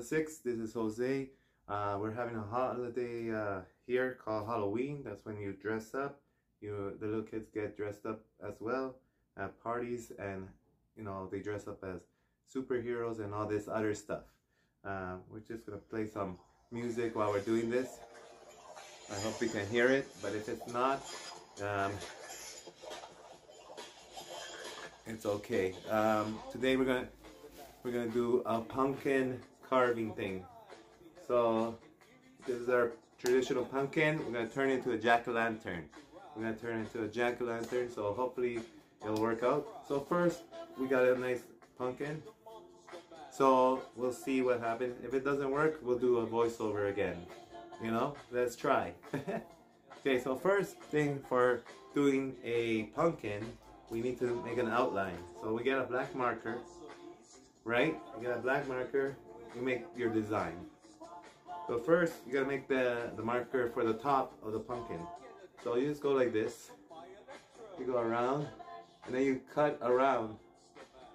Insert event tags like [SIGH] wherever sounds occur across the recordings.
the 6th. This is Jose. Uh, we're having a holiday uh, here called Halloween. That's when you dress up. You The little kids get dressed up as well at parties and, you know, they dress up as superheroes and all this other stuff. Uh, we're just going to play some music while we're doing this. I hope you can hear it, but if it's not, um, it's okay. Um, today we're gonna we're gonna do a pumpkin carving thing. So this is our traditional pumpkin. We're gonna turn it into a jack-o'-lantern. We're gonna turn it into a jack-o'-lantern. So hopefully it'll work out. So first we got a nice pumpkin. So we'll see what happens. If it doesn't work, we'll do a voiceover again. You know, let's try. [LAUGHS] okay, so first thing for doing a pumpkin we need to make an outline. So we get a black marker, right? We get a black marker, you make your design. So first, you gotta make the, the marker for the top of the pumpkin. So you just go like this. You go around, and then you cut around.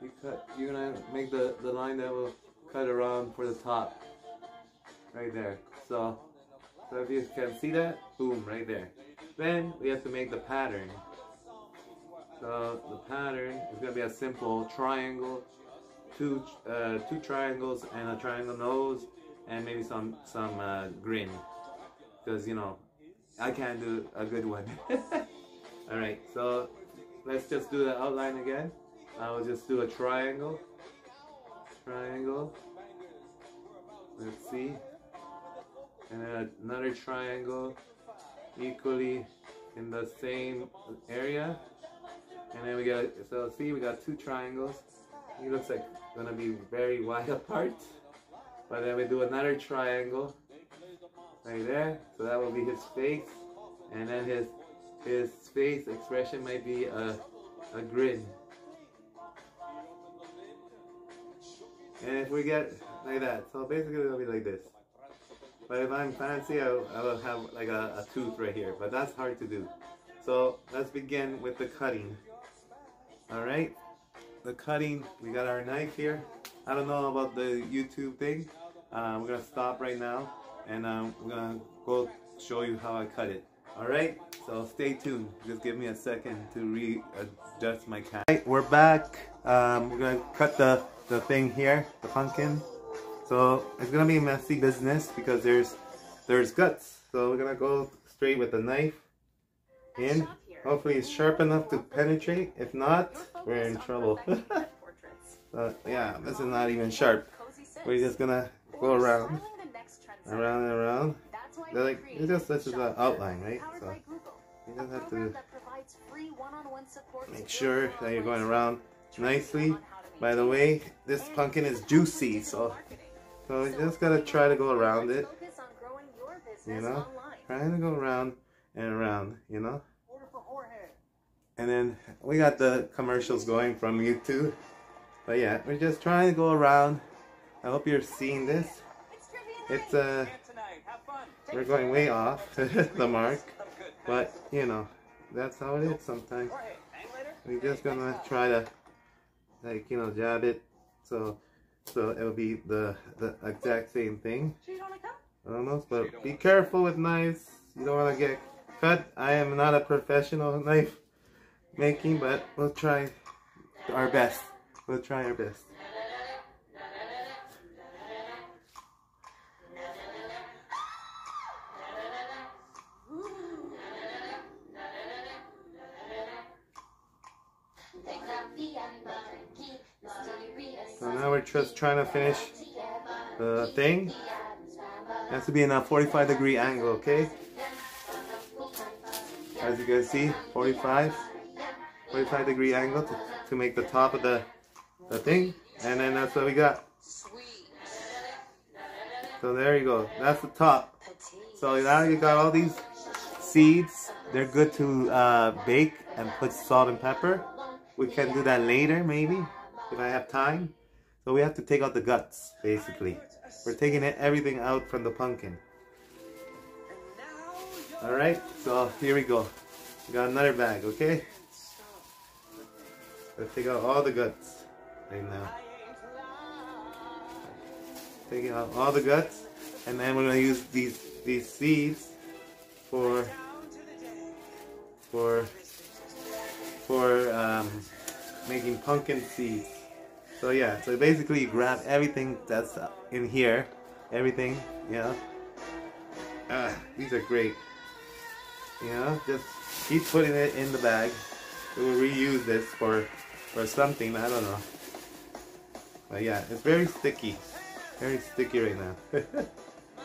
You cut, you're gonna make the, the line that will cut around for the top. Right there. So, so if you can see that, boom, right there. Then we have to make the pattern. So the pattern is to be a simple triangle, two uh, two triangles and a triangle nose, and maybe some some uh, grin, because you know I can't do a good one. [LAUGHS] All right, so let's just do the outline again. I will just do a triangle, triangle. Let's see, and then another triangle, equally in the same area. And then we got, so see, we got two triangles. He looks like gonna be very wide [LAUGHS] apart. But then we do another triangle right there. So that will be his face. And then his his face expression might be a, a grin. And if we get like that, so basically it'll be like this. But if I'm fancy, I will, I will have like a, a tooth right here. But that's hard to do. So let's begin with the cutting. Alright, the cutting, we got our knife here. I don't know about the YouTube thing. Uh, we're to stop right now and um, we're to go show you how I cut it. Alright, so stay tuned. Just give me a second to readjust my camera. Right, we're back. Um, we're to cut the, the thing here, the pumpkin. So it's to be messy business because there's there's guts. So we're to go straight with the knife in. Hopefully it's sharp enough to penetrate. If not, we're in trouble. [LAUGHS] [LAUGHS] but yeah, this is not even sharp. We're just gonna go around, around and around. They're like, it's just such is an outline, right? So you just have to make sure that you're going around nicely. By the way, this pumpkin is juicy, so so you just gotta try to go around it. You know, trying to go around and around. You know. And then we got the commercials going from YouTube. But yeah, we're just trying to go around. I hope you're seeing this. It's uh we're going way off [LAUGHS] the mark. But you know, that's how it is sometimes. We're just gonna try to like, you know, jab it so so it'll be the the exact same thing. Almost, but be careful with knives. You don't wanna get cut. I am not a professional [LAUGHS] knife making, but we'll try our best. We'll try our best. So now we're just trying to finish the thing. It has to be in a 45 degree angle, okay? As you can see, 45. 45 degree angle to, to make the top of the, the thing. And then that's what we got. So there you go. That's the top. So now you got all these seeds. They're good to uh, bake and put salt and pepper. We can do that later maybe if I have time. So we have to take out the guts basically. We're taking everything out from the pumpkin. Alright, so here we go. We got another bag, okay? Let's take out all the guts right now. taking out all the guts, and then we're gonna use these these seeds for for for um, making pumpkin seeds. So yeah, so basically you grab everything that's in here, everything, know. Ah, these are great. You know, just keep putting it in the bag. We will reuse this for for something, I don't know. But yeah, it's very sticky. Very sticky right now. [LAUGHS]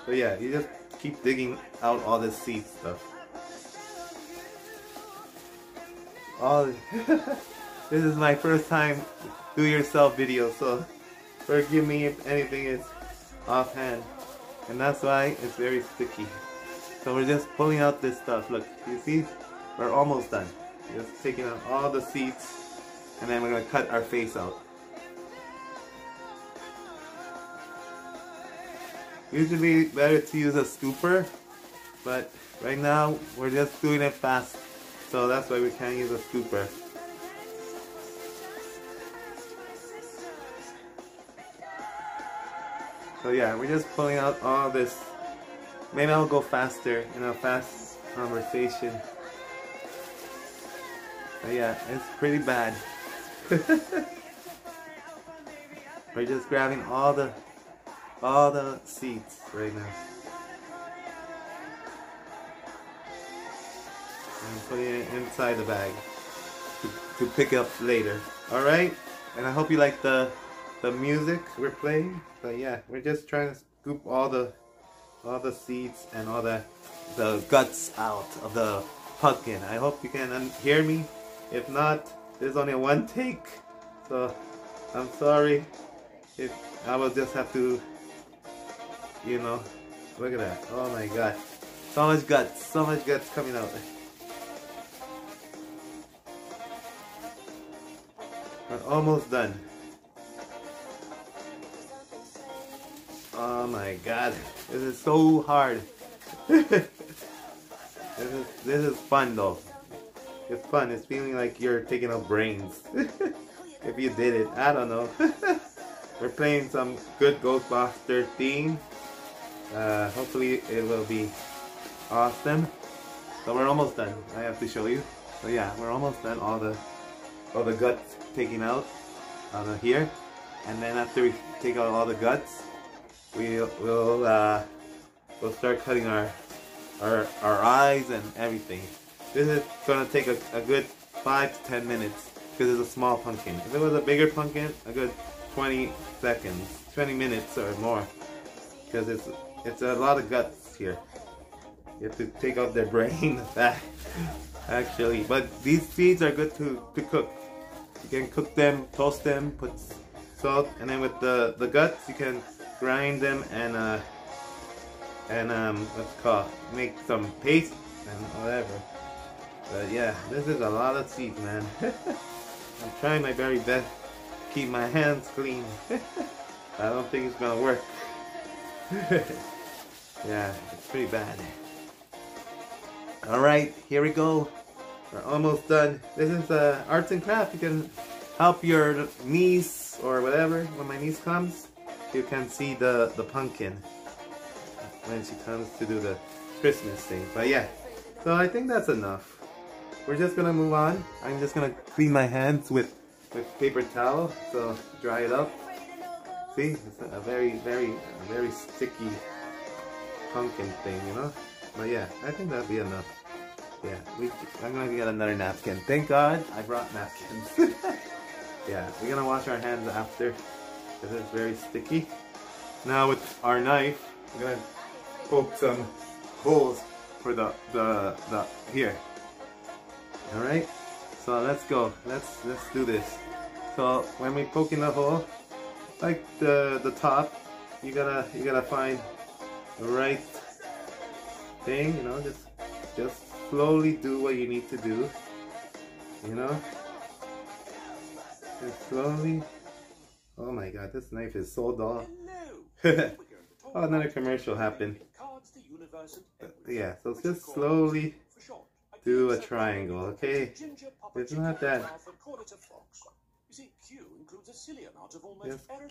so yeah, you just keep digging out all this seed stuff. All [LAUGHS] this is my first time do yourself video, so [LAUGHS] forgive me if anything is offhand. And that's why it's very sticky. So we're just pulling out this stuff. Look, you see? We're almost done. Just taking out all the seeds and then we're gonna cut our face out. Usually better to use a scooper, but right now we're just doing it fast. So that's why we can't use a scooper. So yeah, we're just pulling out all this. Maybe I'll go faster in a fast conversation. But yeah, it's pretty bad. [LAUGHS] we're just grabbing all the all the seats right now. And putting it inside the bag to, to pick up later. Alright? And I hope you like the the music we're playing. But yeah, we're just trying to scoop all the all the seeds and all the the guts out of the pumpkin. I hope you can hear me. If not, there's only one take. So I'm sorry if I will just have to you know, look at that. Oh my god. So much guts, so much guts coming out. We're almost done. Oh my god. This is so hard. [LAUGHS] this is this is fun though. It's fun. It's feeling like you're taking out brains. [LAUGHS] if you did it. I don't know. [LAUGHS] We're playing some good Ghostbuster theme. Uh, hopefully it will be awesome. So we're almost done. I have to show you. So yeah, we're almost done. All the all the guts taken out out of here. And then after we take out all the guts, we'll we'll uh, we'll start cutting our our our eyes and everything. This is gonna take a, a good five to ten minutes because it's a small pumpkin. If it was a bigger pumpkin, a good 20 seconds, 20 minutes or more because it's it's a lot of guts here. You have to take out their [LAUGHS] brain actually. But these seeds are good to, to cook. You can cook them, toast them, put salt, and then with the, the guts you can grind them and uh, and um, what's called make some paste and whatever. But yeah, this is a lot of seeds, man. [LAUGHS] I'm trying my very best to keep my hands clean. [LAUGHS] I don't think it's gonna work. [LAUGHS] yeah, it's pretty bad. Alright, here we go. We're almost done. This is uh, arts and craft. You can help your niece or whatever when my niece comes. You can see the, the pumpkin when she comes to do the Christmas thing. But yeah, so I think that's enough. We're just gonna move on. I'm just gonna clean my hands with, with paper towel, so dry it up. See, it's a very, very, very sticky pumpkin thing, you know? But yeah, I think that'll be enough. Yeah, we, I'm gonna get another napkin. Thank God I brought napkins. [LAUGHS] yeah, we're gonna wash our hands after because it's very sticky. Now with our knife, we're gonna poke some holes for the, the, the, here. Alright? So let's go. Let's, let's do this. So when we poke in the hole, like the the top you gotta you gotta find the right thing you know just just slowly do what you need to do you know just slowly oh my god this knife is so dull [LAUGHS] oh another commercial happened yeah so just slowly do a triangle okay it's not that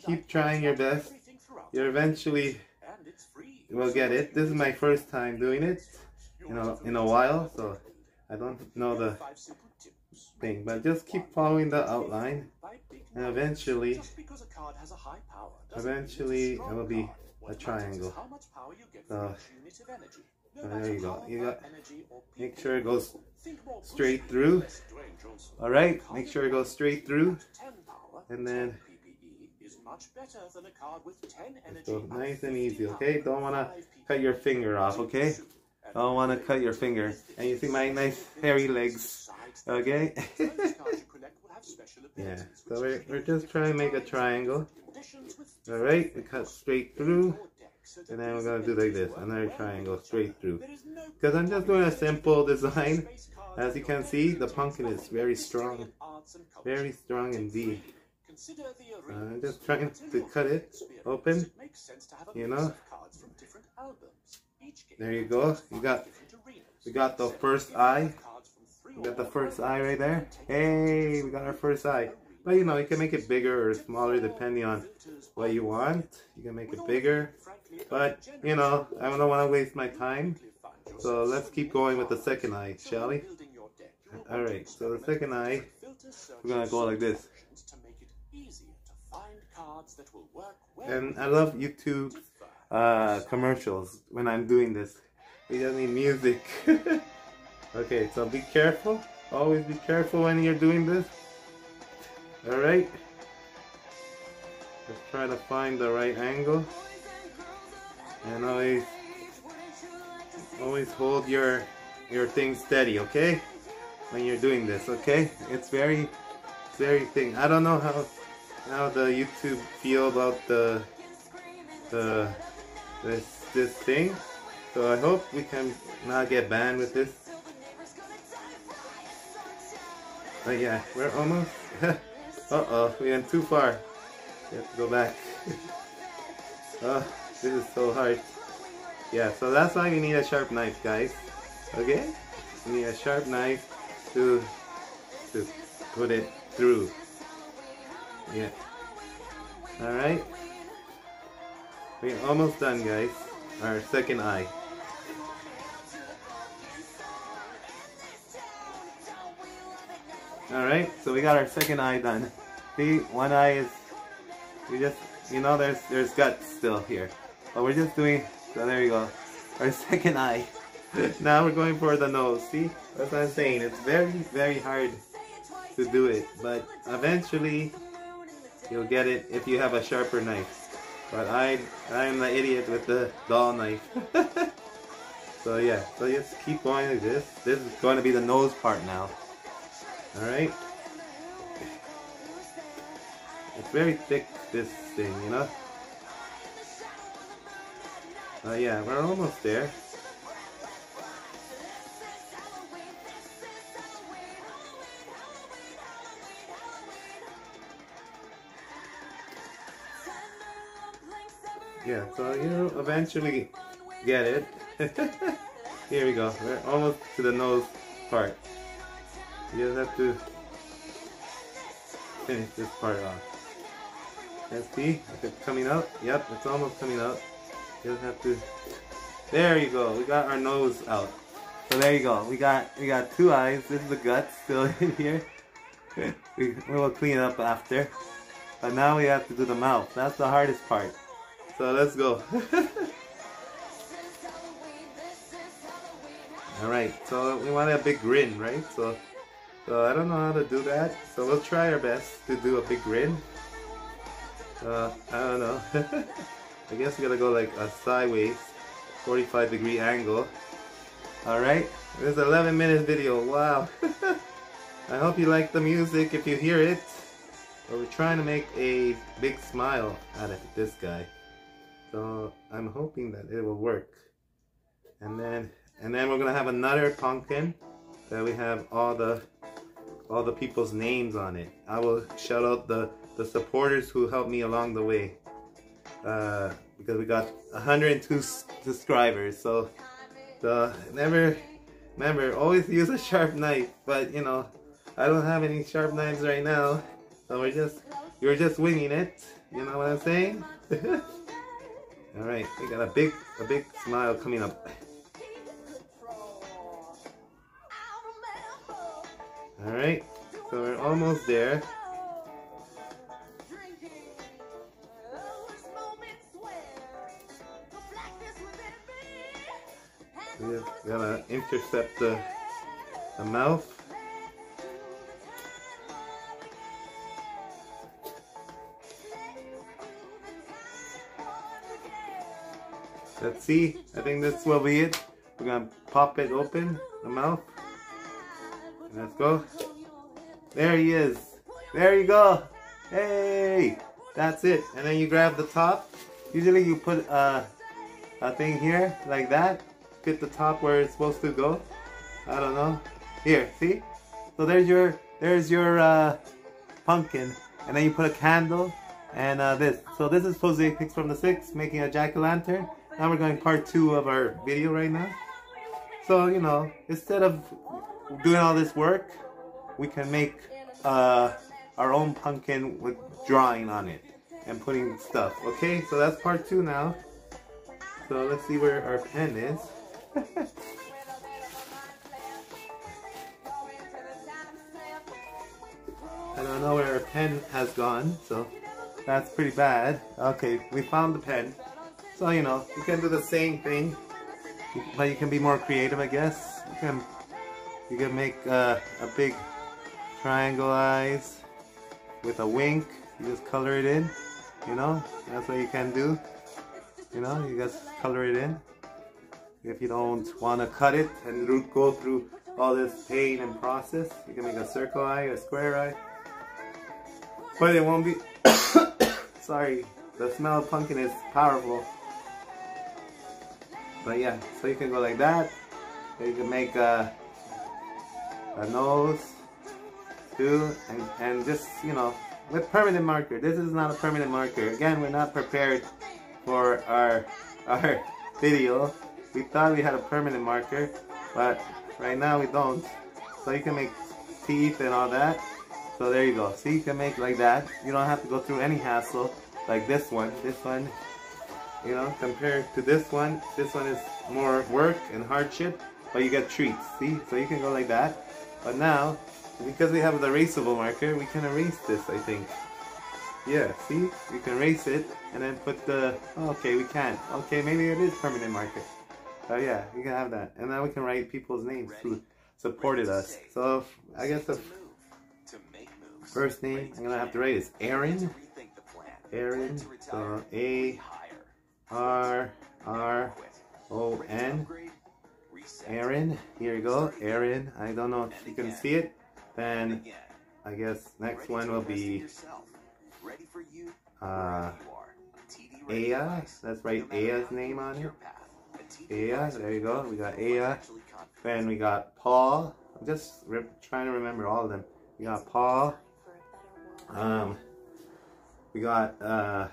keep trying your best. You're eventually will get it. This is my first time doing it, you know, in a while, so I don't know the thing, but just keep following the outline, and eventually, eventually it will be a triangle. So, there you go. You got make sure it goes straight through. All right, make sure it goes straight through, and then so nice and easy. Okay, don't wanna cut your finger off. Okay, don't wanna cut your finger. And you see my nice hairy legs. Okay. [LAUGHS] yeah. So we're we're just trying to make a triangle. All right, we cut straight through. And then we're gonna do like this, another triangle straight through. Because I'm just doing a simple design. As you can see, the pumpkin is very strong. Very strong indeed. Uh, I'm just trying to cut it open, you know. There you go. You got, we got the first eye. We got the first eye right there. Hey, we got our first eye. But you know, you can make it bigger or smaller depending on what you want. You can make it bigger. But, you know, I don't want to waste my time. So let's keep going with the second eye, shall we? Alright, so the second eye, we're going to go like this. And I love YouTube uh, commercials when I'm doing this. We don't need music. [LAUGHS] okay, so be careful. Always be careful when you're doing this. Alright. Let's try to find the right angle. And always always hold your your thing steady, okay? When you're doing this, okay? It's very very thing. I don't know how how the YouTube feel about the the this this thing. So I hope we can not get banned with this. But yeah, we're almost. [LAUGHS] uh oh, we went too far. We have to go back. oh, [LAUGHS] this is so hard. Yeah, so that's why you need a sharp knife, guys. Okay? You need a sharp knife to to put it through. Yeah. Alright. We're almost done, guys. Our second eye. Alright, so we got our second eye done. See, one eye is, we just, you know, there's there's guts still here. But we're just doing, so there you go. Our [LAUGHS] second eye. now we're going for the nose. See, that's what I'm saying. It's very, very hard to do it. But eventually, you'll get it if you have a sharper knife. But I, I'm the idiot with the dull knife. [LAUGHS] so yeah, so just keep going like this. This is going to be the nose part now. Alright? It's very thick, this thing, you know? Uh, yeah, we're almost there. Yeah, so you eventually get it. [LAUGHS] Here we go. We're almost to the nose part. You just have to finish this part off. Let's see if it's coming out. Yep, it's almost coming out. You just have to. There you go. We got our nose out. So there you go. We got we got two eyes. This is the guts still [LAUGHS] in here. we, we will clean it up after. But now we have to do the mouth. That's the hardest part. So let's go. [LAUGHS] Alright, so we want a big grin, right? So so I don't know how to do that. So we'll try our best to do a big grin. Uh, I don't know. [LAUGHS] I guess we gotta go like a sideways, 45 degree angle. Alright, this is 11 minute video. Wow. [LAUGHS] I hope you like the music if you hear it. But we're trying to make a big smile out of this guy. So I'm hoping that it will work. And then and then we're gonna have another pumpkin that we have all the all the people's names on it. I will shout out the, the supporters who helped me along the way. Uh, because we got 102 subscribers. So the never remember always use a sharp knife. But you know, I don't have any sharp knives right now. So we're just you're just winging it. You know what I'm saying? [LAUGHS] All right, we got a big, a big smile coming up. All right, so we're almost there. We gotta intercept the, the mouth. Let's see. I think this will be it. We're gonna pop it open, the mouth. Let's go. There he is. There you go. Hey! That's it. And then you grab the top. Usually you put uh, a thing here, like that. Fit the top where it's supposed to go. I don't know. Here, see? So there's your, there's your uh, pumpkin. And then you put a candle and uh, this. So this is to be from the Six, making a jack-o'-lantern. Now we're going part two of our video right now. So, you know, instead of doing all this work, we can make uh, our own pumpkin with drawing on it and putting stuff. Okay, so that's part two now. So let's see where our pen is. [LAUGHS] I don't know where our pen has gone, so that's pretty bad. Okay, we found the pen. So, you know, you can do the same thing, but you can be more creative, I guess. You can, you can make uh, a big triangle eyes with a wink. You just color it in, you know? That's what you can do. You know, you just color it in. If you don't want to cut it and go through all this pain and process, you can make a circle eye, a square eye. But it won't be, [COUGHS] sorry, the smell of pumpkin is powerful. But yeah, so you can go like that. you can make a, a nose too, and, and just, you know, with permanent marker. This is not a permanent marker. Again, we're not prepared for our, [LAUGHS] our video. We thought we had a permanent marker, but right now we don't. So you can make teeth and all that. So there you go. See, you can make like that. You don't have to go through any hassle like this one. This one you know, compared to this one, this one is more work and hardship, but you get treats, see? So you can go like that. But now, because we have the erasable marker, we can erase this, I think. Yeah, see? We can erase it, and then put the, oh, okay, we can't. Okay, maybe it is permanent marker. So yeah, you can have that. And then we can write people's names who supported us. So, I guess the first name I'm gonna have to write is Aaron. Aaron, so A R R O N. Aaron, here you go, Aaron. I don't know if you can see it. Then I guess next one will be uh, Aya. Let's write Aya's name on it. Aya, there you go. We got Aya. Then we got Paul. I'm just trying to remember all of them. We got Paul. Um, we got uh,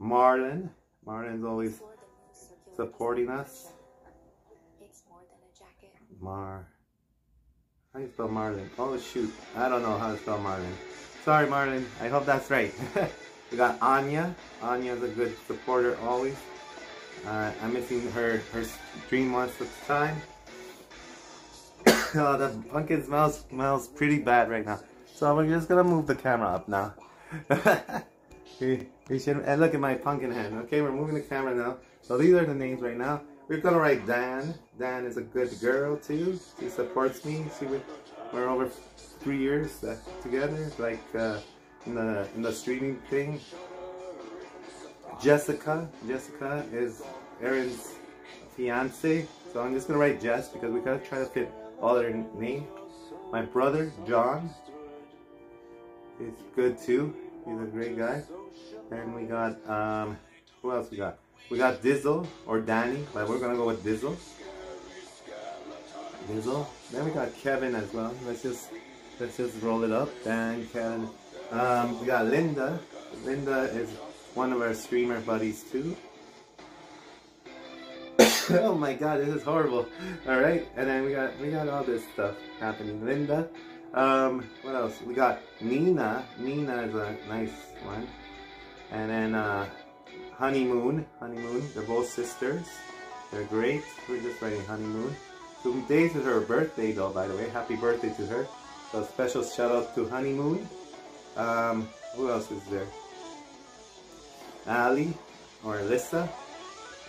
Marlon. Martin's always supporting us. Mar. How do you spell Marlin? Oh shoot, I don't know how to spell Marlin. Sorry Marlin, I hope that's right. [LAUGHS] we got Anya. Anya's a good supporter always. Uh, I'm missing her, her stream once a time. [COUGHS] oh, the pumpkin smells, smells pretty bad right now. So I'm just gonna move the camera up now. [LAUGHS] we, we should, and look at my pumpkin hand. Okay, we're moving the camera now. So these are the names right now. We're gonna write Dan. Dan is a good girl too. She supports me. See, we're over three years uh, together, like uh, in the in the streaming thing. Jessica. Jessica is Aaron's fiance. So I'm just gonna write Jess because we gotta try to fit all their names. My brother John is good too. He's a great guy. And we got, um, who else we got? We got Dizzle or Danny, but we're gonna go with Dizzle. Dizzle. Then we got Kevin as well. Let's just let's just roll it up. Dan, Kevin. Um, we got Linda. Linda is one of our streamer buddies too. [COUGHS] oh my god, this is horrible. Alright, and then we got we got all this stuff happening. Linda. Um, what else? We got Nina. Nina is a nice one. And then uh, Honeymoon. Honeymoon. They're both sisters. They're great. We're just writing Honeymoon. Today is her birthday though, by the way. Happy birthday to her. So special shout out to Honeymoon. Um, who else is there? Ali or Alyssa.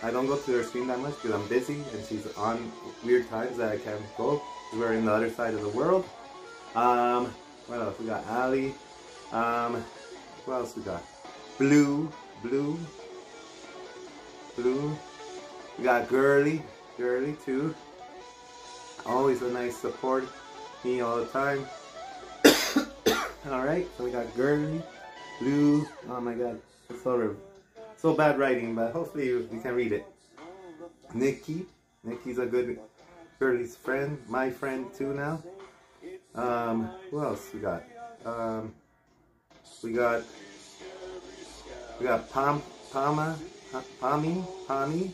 I don't go to her stream that much because I'm busy and she's on weird times that I can't go. We're in the other side of the world. Um, what else? We got Ali. Um, what else we got? Blue, Blue, Blue. We got Girly, Girly too. Always a nice support. Me all the time. [COUGHS] Alright, so we got Girly, Blue. Oh my god, it's so, bad writing, but hopefully you, you can read it. Nikki. Nikki's a good Girly's friend, my friend too now. Um, who else we got? Um, we got we got Pam Pama Pami Pami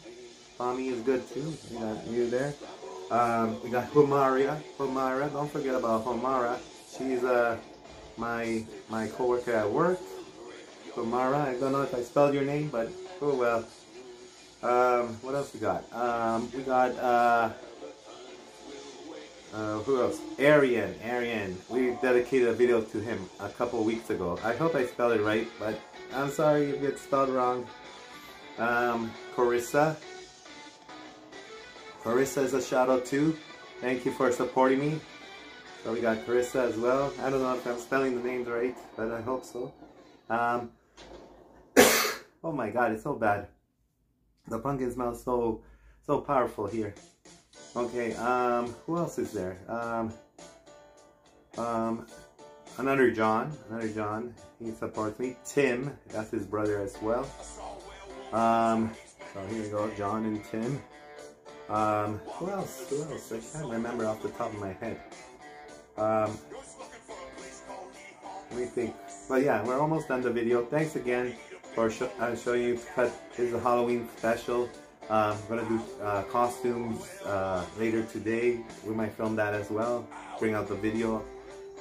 Pami is good too. We got you there. Um, we got Humaria Humara. Don't forget about Humara. She's uh my my coworker at work. Humara. I don't know if I spelled your name, but oh well. Um, what else we got? Um, we got uh. Uh, who else? Arian, Arian. We dedicated a video to him a couple weeks ago. I hope I spelled it right, but I'm sorry if it's spelled wrong. Um, Carissa. Carissa is a shout out too. Thank you for supporting me. So we got Carissa as well. I don't know if I'm spelling the names right, but I hope so. Um, oh my god, it's so bad. The pumpkin smells so, so powerful here. Okay, um, who else is there? Um, um, another John, another John, he supports me. Tim, that's his brother as well. Um, so here we go, John and Tim. Um, who else, who else? I can't remember off the top of my head. Um, let me think. But yeah, we're almost done the video. Thanks again for sh uh, showing you. This is a Halloween special. Uh, I'm gonna do uh, costumes uh, later today. We might film that as well. Bring out the video,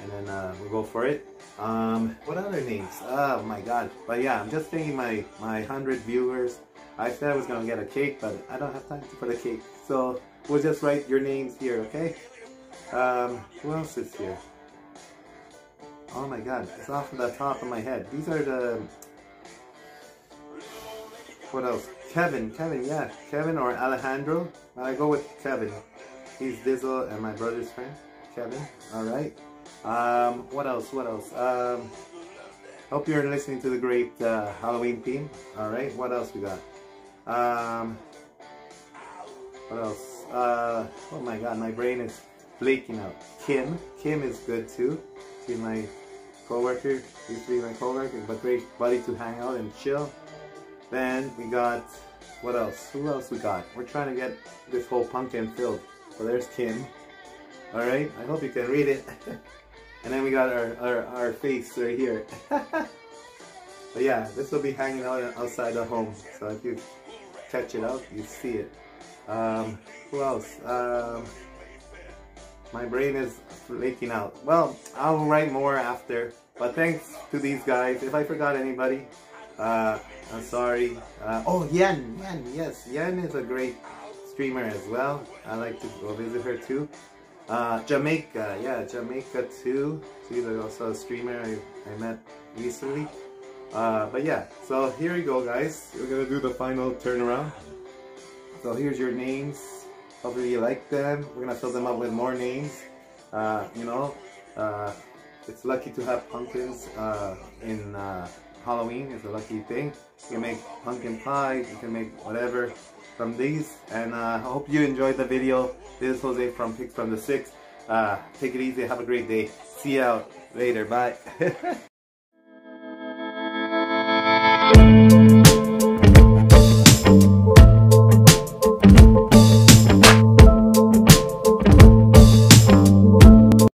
and then uh, we'll go for it. Um, what other names? Oh my god! But yeah, I'm just thanking my my hundred viewers. I said I was gonna get a cake, but I don't have time for the cake, so we'll just write your names here, okay? Um, who else is here? Oh my god, it's off the top of my head. These are the what else? Kevin, Kevin, yeah. Kevin or Alejandro. I go with Kevin. He's Dizzle and my brother's friend. Kevin, alright. Um, what else, what else? Um, hope you're listening to the great uh, Halloween theme. Alright, what else we got? Um, what else? Uh, oh my god, my brain is flaking out. Kim, Kim is good too. She's my co-worker, used to be my co-worker, but great buddy to hang out and chill. Then we got, what else? Who else we got? We're trying to get this whole pumpkin filled. So there's Kim. Alright, I hope you can read it. [LAUGHS] and then we got our, our, our face right here. [LAUGHS] but yeah, this will be hanging out outside the home. So if you catch it out, you see it. Um, who else? Um, my brain is leaking out. Well, I'll write more after. But thanks to these guys. If I forgot anybody, uh, I'm sorry. Uh, oh, Yen, Yen, yes, Yen is a great streamer as well. I like to go visit her too. Uh, Jamaica, yeah, Jamaica too. She's also a streamer I, I met recently. Uh, but yeah, so here we go guys. We're gonna do the final turnaround. So here's your names. Hopefully you like them. We're gonna fill them up with more names. Uh, you know, uh, it's lucky to have pumpkins uh, in Halloween is a lucky thing. You can make pumpkin pie, you can make whatever from these. And uh, I hope you enjoyed the video. This is Jose from Picks from the Six. Uh, take it easy, have a great day. See you out later, bye. [LAUGHS]